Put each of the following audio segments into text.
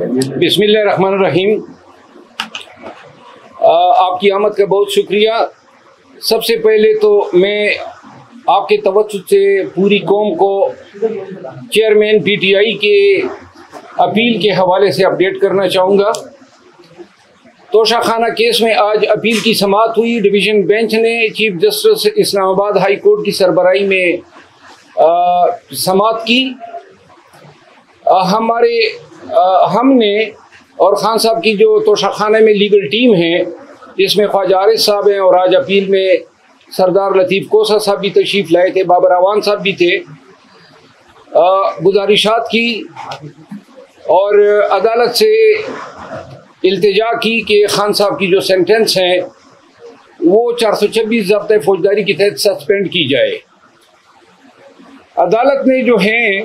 बिस्मिल्लाहिर्रहमानिर्रहीम। आपकी आमद का बहुत शुक्रिया। सबसे पहले तो मैं आपके तवज्जुद से पूरी कौम को चेयरमैन पीटीआई के अपील के हवाले से अपडेट करना चाहूँगा। तोशा खाना केस में आज अपील की समात हुई। डिवीज़न बेंच ने chief justice Islamabad high court की सरबराही में समात की। आ, हमारे हमने और खान साहब की जो तोशा खाने में लीगल टीम है, जिसमें ख्वाजा आरिफ साहब हैं और आज अपील में सरदार लतीफ़ कोसा साहब भी तशरीफ़ लाए थे, बाबर अवान साहब भी थे। गुजारिशात की और अदालत से अल्तजा की कि खान साहब की जो सेंटेंस हैं, वो चार सौ छब्बीस जब्त फौजदारी के तहत सस्पेंड की जाए। अदालत ने जो है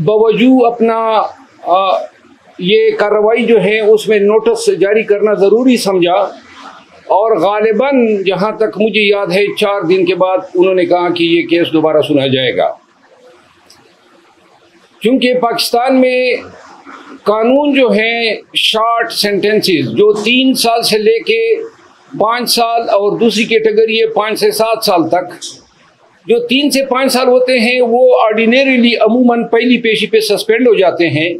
बवजू अपना आ, ये कार्रवाई जो है उसमें नोटिस जारी करना ज़रूरी समझा। और गालिबा जहाँ तक मुझे याद है चार दिन के बाद उन्होंने कहा कि ये केस दोबारा सुना जाएगा। क्योंकि पाकिस्तान में कानून जो है शॉर्ट सेंटेंसेस जो तीन साल से लेके पाँच साल और दूसरी कैटेगरी है पाँच से सात साल तक। जो तीन से पाँच साल होते हैं, वो ऑर्डिनरीली अमूमन पहली पेशी पे सस्पेंड हो जाते हैं।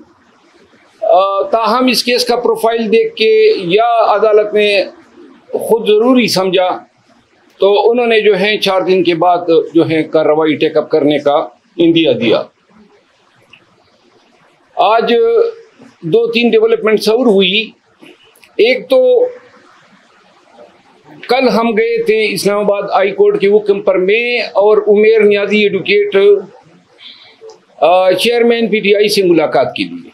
ताहम इस केस का प्रोफ़ाइल देख के या अदालत ने खुद ज़रूरी समझा तो उन्होंने जो है चार दिन के बाद जो है कार्रवाई टेकअप करने का इंदिया दिया। आज दो तीन डेवलपमेंट्स और हुई। एक तो कल हम गए थे इस्लामाबाद हाई कोर्ट के हुक्म पर। मैं और Umair Niazi advocate chairman PTI से मुलाकात के लिए।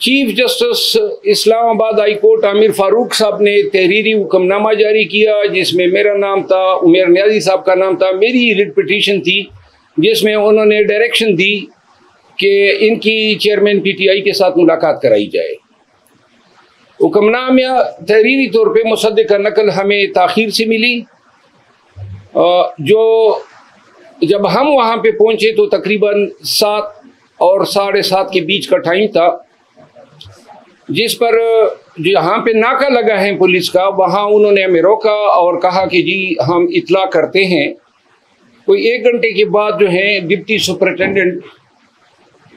Chief justice Islamabad high court Aamir Farooq sahab ने तहरीरी हुक्मनामा जारी किया, जिसमें मेरा नाम था, उमेर न्याजी साहब का नाम था। मेरी रिट पिटीशन थी, जिसमें उन्होंने डायरेक्शन दी कि इनकी चेयरमैन पीटीआई के साथ मुलाकात कराई जाए। हुक्मनामा तहरीरी तौर पर मुसद का नकल हमें ताखिर से मिली। जो जब हम वहाँ पे पहुँचे तो तकरीबन सात और साढ़े सात के बीच का टाइम था, जिस पर जहाँ पे नाका लगा है पुलिस का, वहाँ उन्होंने हमें रोका और कहा कि जी, हम इतला करते हैं। कोई एक घंटे के बाद जो है, डिप्टी सुपरिटेंडेंट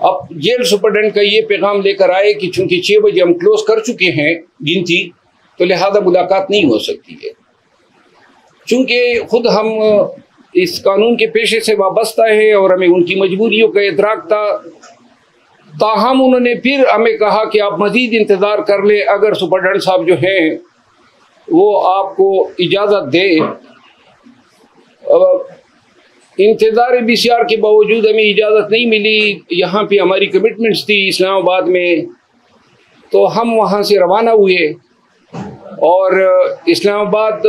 अब जेल सुपरडेंट का ये पैगाम लेकर आए कि चूँकि छः बजे हम क्लोज कर चुके हैं गिनती तो लिहाजा मुलाकात नहीं हो सकती है। चूँकि खुद हम इस कानून के पेशे से वाबस्ता है और हमें उनकी मजबूरियों का इतराक था ताहम उन्होंने फिर हमें कहा कि आप मज़ीद इंतज़ार कर लें, अगर सुपरडेंट साहब जो हैं, वो आपको इजाज़त दे। इंतज़ार बी सी आर के बावजूद हमें इजाज़त नहीं मिली। यहाँ पे हमारी कमिटमेंट्स थी इस्लामाबाद में। तो हम वहाँ से रवाना हुए और इस्लामाबाद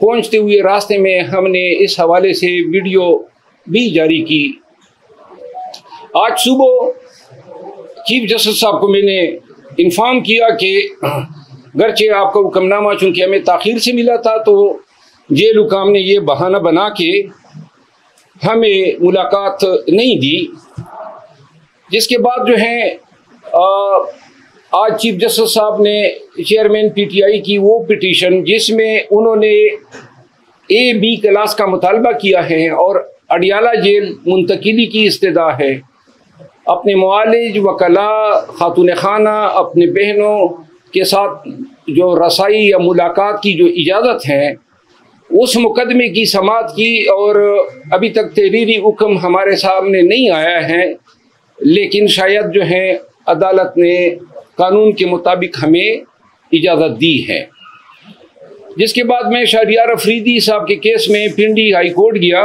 पहुँचते हुए रास्ते में हमने इस हवाले से वीडियो भी जारी की। आज सुबह चीफ जस्टिस साहब को मैंने इन्फॉर्म किया कि गरचे आपका हुक्मनामा चूँकि हमें ताखिर से मिला था तो जेल हुकाम ने ये बहाना बना के हमें मुलाकात नहीं दी, जिसके बाद जो है आज चीफ जस्टिस साहब ने चेयरमैन पीटीआई की वो पिटीशन, जिसमें उन्होंने ए, बी क्लास का मुतालबा किया है और अडियाला जेल मुंतकिली की इस्तः है। अपने मालिज वकला, खातून खाना, अपने बहनों के साथ जो रसाई या मुलाकात की जो इजाज़त है उस मुकदमे की समात की और अभी तक तहरीरी हुक्म हमारे सामने नहीं आया है, लेकिन शायद जो है, अदालत ने कानून के मुताबिक हमें इजाज़त दी है। जिसके बाद मैं शहरियार अफरीदी साहब के केस में पिंडी हाई कोर्ट गया।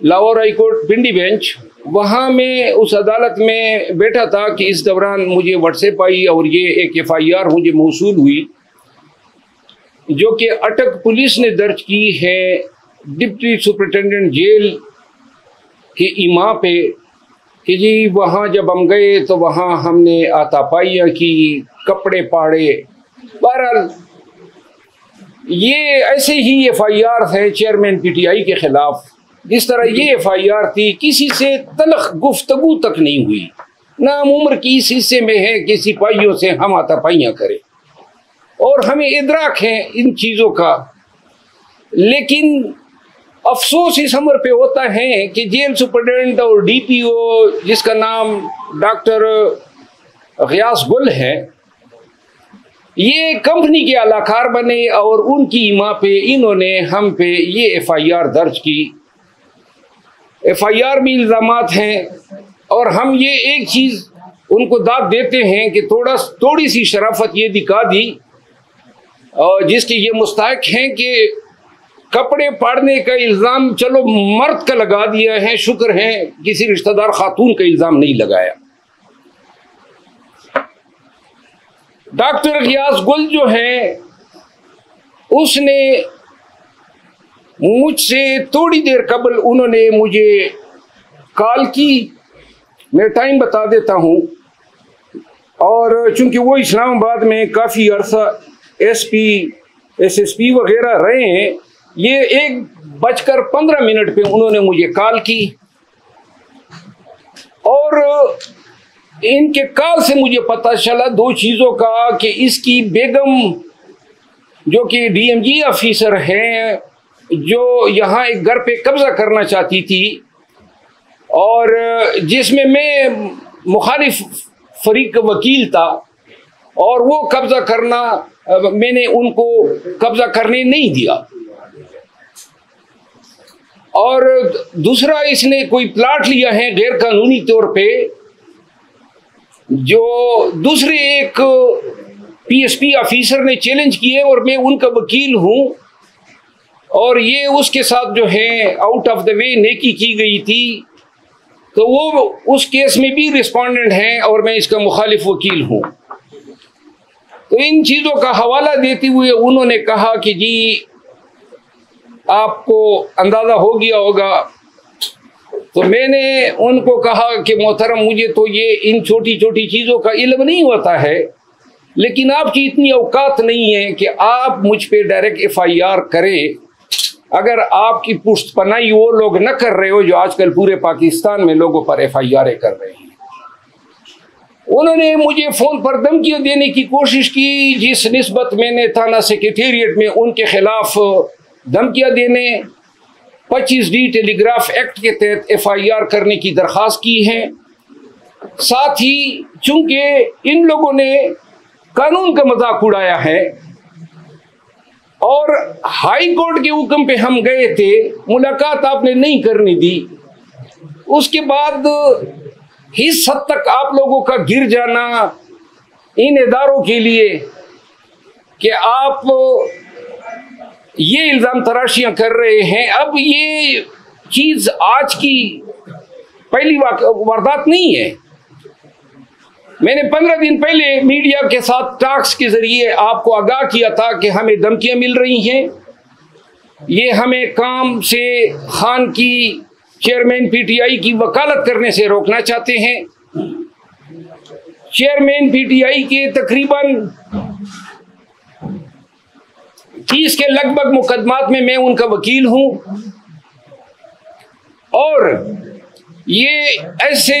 Lahore high court Pindi bench, वहाँ मैं उस अदालत में बैठा था कि इस दौरान मुझे व्हाट्सएप आई और ये एक एफ़ आई आर मुझे मौसू हुई। जो कि अटक पुलिस ने दर्ज की है, डिप्टी सुपरिटेंडेंट जेल के इमा पे, कि जी वहाँ जब हम गए तो वहाँ हमने आतापाइयाँ की, कपड़े पाड़े। बहरहाल, ये ऐसे ही एफ़ आई आर है चेयरमैन पी टी आई के ख़िलाफ़। जिस तरह ये एफ़ आई आर थी, किसी से तलख गुफ्तगु तक नहीं हुई। नाम उम्र की इस हिस्से में है कि सिपाहियों से हम आतापाइयाँ करें। और हमें इदराक है इन चीज़ों का। लेकिन अफसोस इस उम्र पे होता है कि जेल सुपरिटेंडेंट और डीपीओ, जिसका नाम डॉक्टर गयास गुल है, ये कंपनी के अलाकार बने और उनकी माँ पे इन्होंने हम पे ये एफआईआर दर्ज की। एफआईआर में इल्ज़ाम हैं और हम ये एक चीज़ उनको दाद देते हैं कि थोड़ा, थोड़ी सी शराफत ये दिखा दी और जिसके ये मुस्तक हैं कि कपड़े पाड़ने का इल्ज़ाम, चलो मर्द का लगा दिया है, शुक्र है, किसी रिश्तेदार खातून का इल्ज़ाम नहीं लगाया। डॉक्टर रियाज गुल जो है, उसने मुझसे थोड़ी देर कबल उन्होंने मुझे कॉल की। मैं टाइम बता देता हूँ। और चूँकि वो इस्लामाबाद में काफ़ी अरसा एसपी, एसएसपी वगैरह रहे हैं, ये एक बजकर पंद्रह मिनट पे उन्होंने मुझे कॉल की। और इनके कॉल से मुझे पता चला दो चीज़ों का कि इसकी बेगम जो कि डीएमजी ऑफिसर हैं, जो यहाँ एक घर पे कब्जा करना चाहती थी और जिसमें मैं मुखालिफ फरीक वकील था और वो कब्जा करना मैंने उनको कब्जा करने नहीं दिया। और दूसरा इसने कोई प्लाट लिया है गैर कानूनी तौर पे, जो दूसरे एक पीएसपी ऑफिसर ने चैलेंज किए और मैं उनका वकील हूँ। और ये उसके साथ जो है आउट ऑफ़ द वे नेकी की गई थी। तो वो उस केस में भी रिस्पोंडेंट हैं और मैं इसका मुखालिफ वकील हूँ। तो इन चीज़ों का हवाला देते हुए उन्होंने कहा कि जी, आपको अंदाज़ा हो गया होगा। तो मैंने उनको कहा कि मोहतरम, मुझे तो ये इन छोटी छोटी चीज़ों का इल्म नहीं होता है, लेकिन आपकी इतनी अवकात नहीं है कि आप मुझ पर डायरेक्ट एफ़ आई आर करें। अगर आपकी पुष्ट पनाई वो लोग न कर रहे हो जो आजकल पूरे पाकिस्तान में लोगों पर एफ़ आई आर कर रहे हैं। उन्होंने मुझे फ़ोन पर धमकियाँ देने की कोशिश की, जिस नस्बत मैंने थाना सेक्रेटेरिएट में उनके खिलाफ धमकियाँ देने 25 डी टेलीग्राफ एक्ट के तहत एफआईआर करने की दरख्वास्त की है। साथ ही, चूँकि इन लोगों ने कानून का मज़ाक उड़ाया है, और हाई कोर्ट के हुक्म पे हम गए थे, मुलाकात आपने नहीं करनी दी। उसके बाद इस हद तक आप लोगों का गिर जाना इन इदारों के लिए कि आप ये इल्ज़ाम तराशियाँ कर रहे हैं। अब ये चीज़ आज की पहली वारदात नहीं है। मैंने पंद्रह दिन पहले मीडिया के साथ टॉक्स के ज़रिए आपको आगाह किया था कि हमें धमकियाँ मिल रही हैं। ये हमें काम से, खान की चेयरमैन पीटीआई की वकालत करने से रोकना चाहते हैं। चेयरमैन पीटीआई के तकरीबन तीस के लगभग मुकदमात में मैं उनका वकील हूँ। और ये ऐसे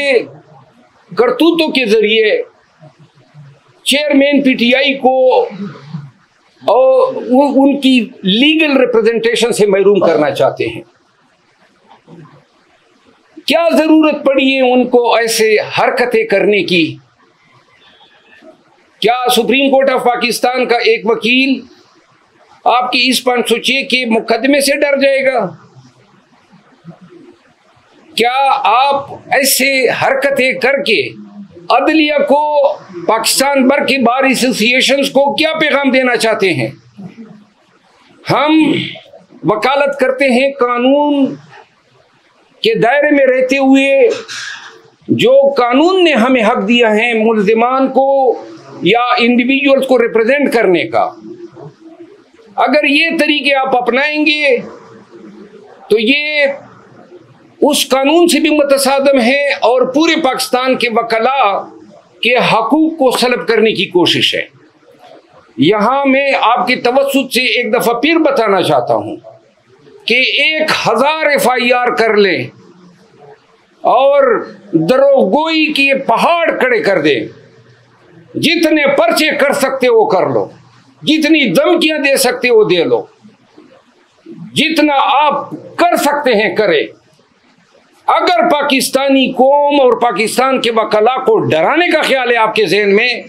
करतूतों के ज़रिए चेयरमैन पीटीआई को और उनकी लीगल रिप्रेजेंटेशन से महरूम करना चाहते हैं। क्या ज़रूरत पड़ी है उनको ऐसे हरकतें करने की? क्या सुप्रीम कोर्ट ऑफ़ पाकिस्तान का एक वकील आपकी इस पर सोचिए के मुकदमे से डर जाएगा? क्या आप ऐसे हरकतें करके अदलिया को, पाकिस्तान भर के बार एसोसिएशन को क्या पैगाम देना चाहते हैं? हम वकालत करते हैं कानून के दायरे में रहते हुए जो कानून ने हमें हक दिया है मुलजमान को या इंडिविजुअल्स को रिप्रेजेंट करने का, अगर ये तरीके आप अपनाएँगे तो ये उस कानून से भी मुतसादम है और पूरे पाकिस्तान के वकला के हकूक को सलब करने की कोशिश है। यहाँ मैं आपकी तवसत से एक दफ़ा फिर बताना चाहता हूँ कि एक हज़ार एफ़ आई आर कर लें और दरोगोई के पहाड़ खड़े कर दें। जितने पर्चे कर सकते हो कर लो। जितनी धमकियाँ दे सकते हो दे लो। जितना आप कर सकते हैं करें। अगर पाकिस्तानी कौम और पाकिस्तान के वकला को डराने का ख्याल है आपके जहन में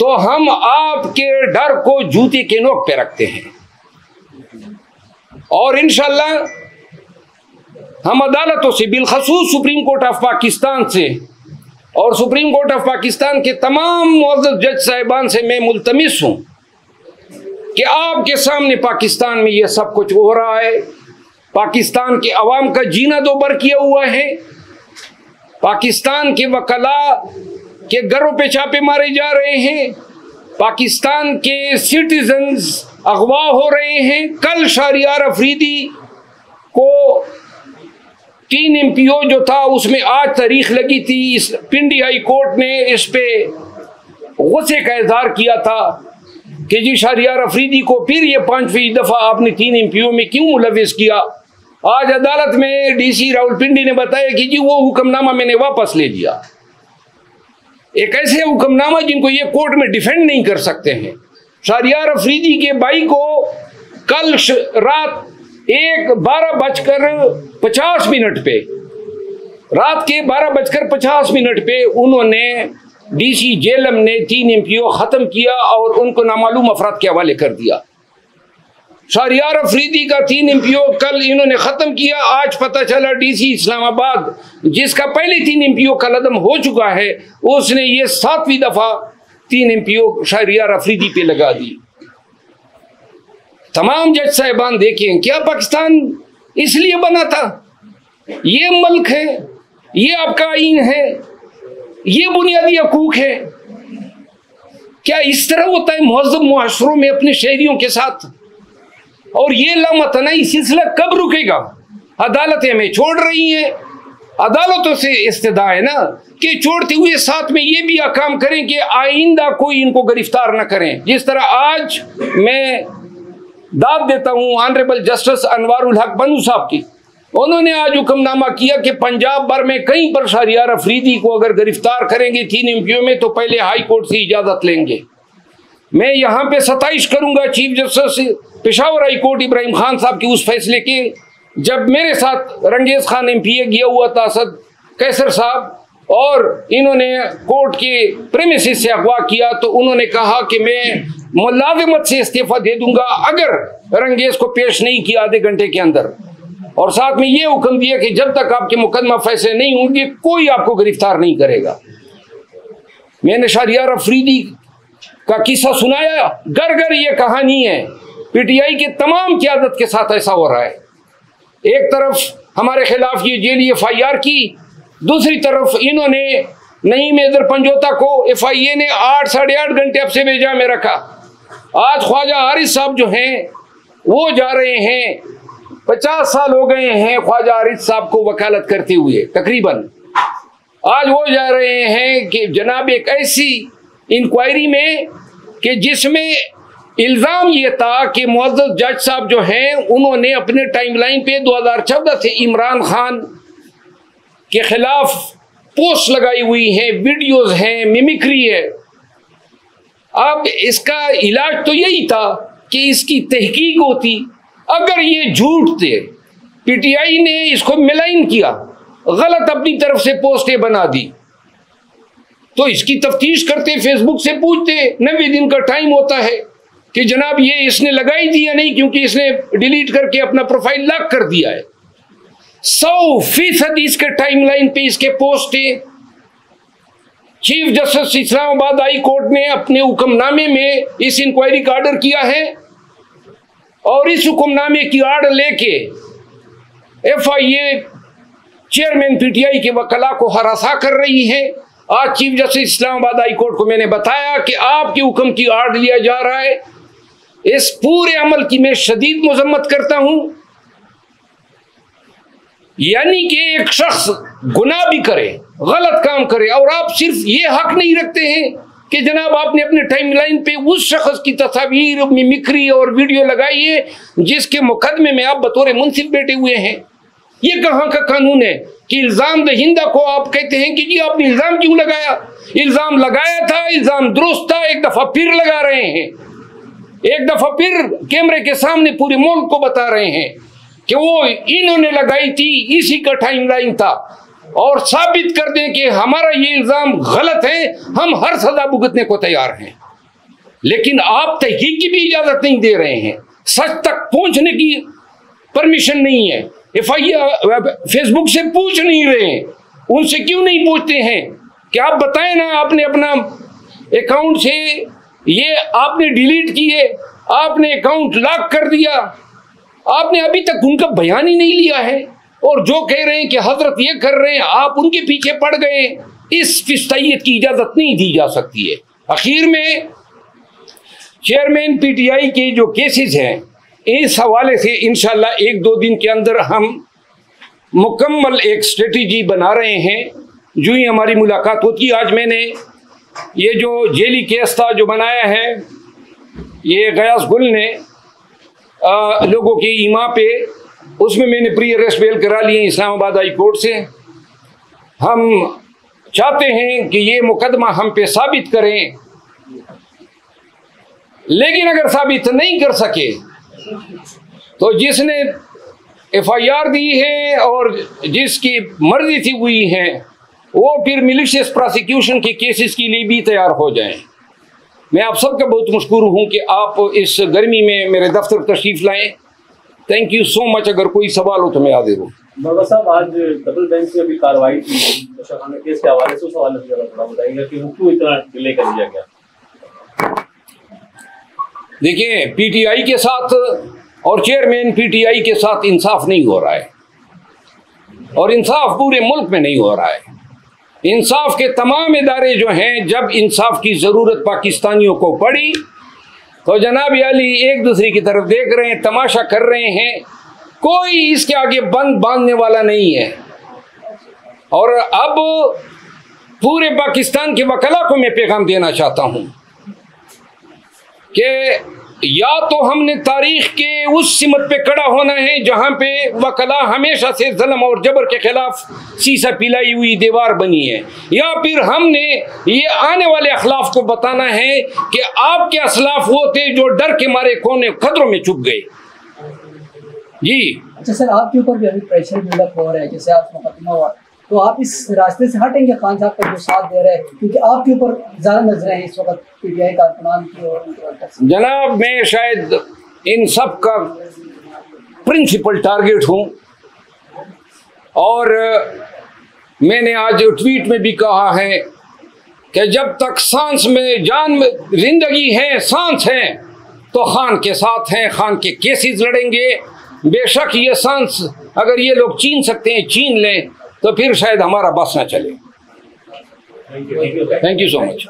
तो हम आपके डर को जूते के नोक पे रखते हैं। और इनशाला हम अदालतों से बिलखसूस सुप्रीम कोर्ट ऑफ़ पाकिस्तान से और सुप्रीम कोर्ट ऑफ़ पाकिस्तान के तमाम मुआज जज साहिबान से मैं मुलतमिस हूँ कि आपके सामने पाकिस्तान में यह सब कुछ हो रहा है। पाकिस्तान के अवाम का जीना दो बर किया हुआ है। पाकिस्तान के वकला के घरों पे छापे मारे जा रहे हैं। पाकिस्तान के सिटीजन्स अगवा हो रहे हैं। कल शारियार अफरीदी को तीन एम पी ओ जो था, उसमें आज तारीख लगी थी। इस पिंडी हाई कोर्ट ने इस पे गुस्से का इजहार किया था कि जी शारियार अफरीदी को फिर ये पांचवी दफ़ा आपने तीन एम पी ओ में क्यों मुलविस किया? आज अदालत में डी सी रावलपिंडी ने बताया कि जी वो हुक्मनामा मैंने वापस ले लिया। एक ऐसे हुक्मनामा जिनको ये कोर्ट में डिफेंड नहीं कर सकते हैं। शारियार अफरीदी के भाई को कल रात एक बारह बजकर पचास मिनट पे, रात के बारह बजकर पचास मिनट पे उन्होंने डीसी जेलम ने तीन एमपीओ खत्म किया और उनको नामालूम अफराद के हवाले कर दिया। शारियार अफरीदी का तीन एमपीओ कल इन्होंने खत्म किया। आज पता चला डीसी इस्लामाबाद, जिसका पहले तीन एम एमपीओ का लदम हो चुका है, उसने ये सातवीं दफ़ा तीन एमपीओ शारियार अफरीदी पे लगा दी। तमाम जज साहिबान देखें, क्या पाकिस्तान इसलिए बना था? ये मुल्क है, ये आपका आइन है, ये बुनियादी हकूक है। क्या इस तरह होता है महजब मुआशरों में अपने शहरियों के साथ? और ये लामतनाई सिलसिला कब रुकेगा? अदालतें हमें छोड़ रही हैं अदालतों से इस्तदा है ना कि छोड़ते हुए साथ में ये भी काम करें कि आइंदा कोई इनको गिरफ़्तार ना करें। जिस तरह आज मैं दाद देता हूँ ऑनरेबल जस्टिस अनवारुल हक बनू साहब की। उन्होंने आज हुक्मनामा किया कि पंजाब भर में कहीं पर शरियार अफरीदी को अगर गिरफ़्तार करेंगे तीन एमपीओ में तो पहले हाई कोर्ट से इजाज़त लेंगे। मैं यहाँ पे सताइश करूँगा chief justice Peshawar high court Ibrahim Khan sahab के उस फैसले के जब मेरे साथ रंगेज खान एम पी गया हुआ था असद कैसर साहब, और इन्होंने कोर्ट के प्रेमिस से अगवा किया तो उन्होंने कहा कि मैं मुलाजिमत से इस्तीफा दे दूँगा अगर रंगेज को पेश नहीं किया आधे घंटे के अंदर। और साथ में ये हुक्म दिया कि जब तक आपके मुकदमा फैसले नहीं होंगे, कोई आपको गिरफ़्तार नहीं करेगा। मैंने शारियार अफरीदी का किस्सा सुनाया घर घर ये कहानी है। पीटीआई के तमाम क्यादत के साथ ऐसा हो रहा है। एक तरफ़ हमारे खिलाफ ये जेल एफ़ आई आर की, दूसरी तरफ़ इन्होंने नई मेजर पंजोता को एफ़ आई ए ने आठ, साढ़े आठ घंटे अब से भेजा में रखा। आज ख्वाजा आरिफ साहब जो हैं, वो जा रहे हैं, पचास साल हो गए हैं ख्वाजा आरिफ साहब को वकालत करते हुए, तकरीबन। आज वो जा रहे हैं कि जनाब एक ऐसी इंक्वायरी में कि जिसमें इल्ज़ाम ये था कि मुआज़ जज साहब जो हैं, उन्होंने अपने टाइमलाइन पे 2014 से इमरान खान के खिलाफ पोस्ट लगाई हुई हैं वीडियोज़ हैं मिमिक्री है। अब इसका इलाज तो यही था कि इसकी तहकीक होती। अगर ये झूठ थे पीटीआई ने इसको मिलाइन किया, गलत अपनी तरफ़ से पोस्टें बना दी। तो इसकी तफ्तीश करते फेसबुक से पूछते नबे दिन का टाइम होता है। कि जनाब ये इसने लगाई दी या नहीं क्योंकि इसने डिलीट करके अपना प्रोफ़ाइल लॉक कर दिया है। सौ फ़ीसद इसके टाइमलाइन पे इसके पोस्ट है। Chief justice Islamabad high court ने अपने हुक्मनामे में इस इंक्वायरी का ऑर्डर किया है और इस हुक्मनामे की आड़ लेके F I A chairman PTI के वकला को हरासा कर रही है। आज chief justice Islamabad high court को मैंने बताया कि आपके हुक्म की आड़ लिया जा रहा है। इस पूरे अमल की मैं शदीद मजम्मत करता हूँ। यानी कि एक शख्स गुनाह भी करे, गलत काम करे, और आप सिर्फ़ ये हक नहीं रखते हैं कि जनाब आपने अपने टाइमलाइन पे उस शख्स की तस्वीर मिमिक्री और वीडियो लगाई है, जिसके मुकदमे में आप बतौर मुंसिफ बैठे हुए हैं। ये कहाँ का कानून है कि इल्ज़ाम दहिंदा को आप कहते हैं कि जी आपने इल्ज़ाम क्यों लगाया? इल्ज़ाम लगाया था, इल्ज़ाम दुरुस्त था, एक दफ़ा फिर लगा रहे हैं। एक दफ़ा फिर कैमरे के सामने पूरे मुल्क को बता रहे हैं कि वो इन्होंने लगाई थी, इसी का टाइमलाइन था। और साबित कर दें कि हमारा ये इल्ज़ाम गलत है, हम हर सजा भुगतने को तैयार हैं। लेकिन आप तहकीक की भी इजाज़त नहीं दे रहे हैं। सच तक पहुँचने की परमिशन नहीं है। एफ़ आई फेसबुक से पूछ नहीं रहे हैं। उनसे क्यों नहीं पूछते हैं? कि आप बताएँ ना आपने अपना अकाउंट से ये आपने डिलीट किए, आपने अकाउंट लॉक कर दिया। आपने अभी तक उनका बयान ही नहीं लिया है। और जो कह रहे हैं कि हज़रत ये कर रहे हैं, आप उनके पीछे पड़ गए इस फिस्तैयत की इजाज़त नहीं दी जा सकती है। आखिर में चेयरमैन पीटीआई के जो केसेस हैं, इस हवाले से इनशाला एक दो दिन के अंदर हम मुकम्मल एक स्ट्रेटजी बना रहे हैं। जो ही हमारी मुलाकात होती आज मैंने ये जो जेली केस था जो बनाया है ये गयास गुल ने आ, लोगों की ईमा पे उसमें मैंने प्री अरेस्ट बेल करा लिए इस्लामाबाद हाई कोर्ट से। हम चाहते हैं कि ये मुकदमा हम पे साबित करें लेकिन अगर साबित नहीं कर सके तो जिसने एफआईआर दी है और जिसकी मर्ज़ी थी हुई है वो फिर मिलिशियस प्रोसिक्यूशन के केसेस के लिए भी तैयार हो जाएँ। मैं आप सबका बहुत मशहूर हूँ कि आप इस गर्मी में मेरे दफ्तर तशरीफ़ लाएँ। थैंक यू सो मच अगर कोई सवाल हो तो मैं हाजिर हूँ। बाबा साहब आज डबल बेंच में भी कार्रवाई थी केस के हवाले से उस हवाले से थोड़ा बताइएगा कि वो क्यों इतना डिले कर दिया गया। देखिए पीटीआई के साथ और चेयरमैन पीटीआई के साथ इंसाफ नहीं हो रहा है। और इंसाफ पूरे मुल्क में नहीं हो रहा है। इंसाफ के तमाम इदारे जो हैं, जब इंसाफ की ज़रूरत पाकिस्तानियों को पड़ी तो जनाब अली एक दूसरे की तरफ़ देख रहे हैं, तमाशा कर रहे हैं। कोई इसके आगे बंद बांधने वाला नहीं है। और अब पूरे पाकिस्तान के वकला को मैं पैगाम देना चाहता हूँ कि या तो हमने तारीख के उस सिमत पे कड़ा होना है जहाँ पे वकला हमेशा से जलम और जबर के खिलाफ सीसा पिलाई हुई दीवार बनी है। या फिर हमने ये आने वाले अखलाफ को बताना है कि आपके असलाफ वो थे जो डर के मारे कोने खतरों में चुप गए। जी। अच्छा सर, आपके ऊपर भी अभी प्रेशर बिल्डअप हो रहा है, जैसे आप मुकदमा तो आप इस रास्ते से हटेंगे, खान साहब का जो साथ दे रहे हैं, क्योंकि आपके ऊपर ज़्यादा नज़रें हैं इस वक्त पीटीआई कारकुनान की और जनाब, मैं शायद इन सब का प्रिंसिपल टारगेट हूँ। और मैंने आज ट्वीट में भी कहा है कि जब तक सांस में जान में ज़िंदगी है, सांस है तो खान के साथ हैं, खान के केसेस लड़ेंगे। बेशक ये सांस, अगर ये लोग छीन सकते हैं छीन लें तो फिर शायद हमारा बस ना चले। Thank you so much